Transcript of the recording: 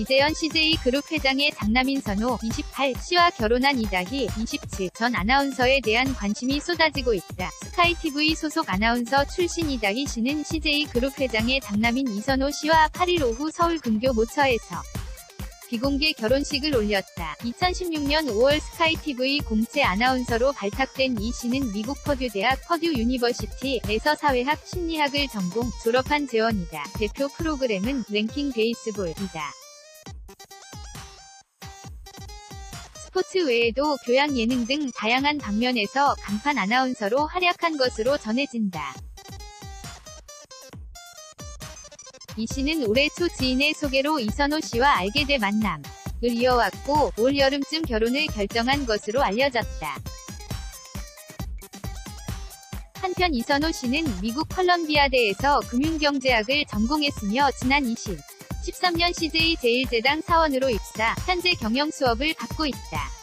이재현 CJ 그룹 회장의 장남인 선호 28 씨와 결혼한 이다희 27 전 아나운서에 대한 관심이 쏟아지고 있다. 스카이TV 소속 아나운서 출신 이다희 씨는 CJ 그룹 회장의 장남인 이선호 씨와 8일 오후 서울 근교 모처에서 비공개 결혼식을 올렸다. 2016년 5월 스카이TV 공채 아나운서로 발탁된 이 씨는 미국 퍼듀 대학 Purdue University에서 사회학 심리학을 전공, 졸업한 재원이다. 대표 프로그램은 랭킹 베이스볼이다. 스포츠 외에도 교양 예능 등 다양한 방면에서 간판 아나운서로 활약한 것으로 전해진다. 이 씨는 올해 초 지인의 소개로 이선호 씨와 알게 돼 만남을 이어왔고 올 여름쯤 결혼을 결정한 것으로 알려졌다. 한편 이선호 씨는 미국 컬럼비아대에서 금융경제학을 전공했으며 지난 20, 13년 CJ 제일제당 사원으로 입사, 현재 경영 수업을 받고 있다.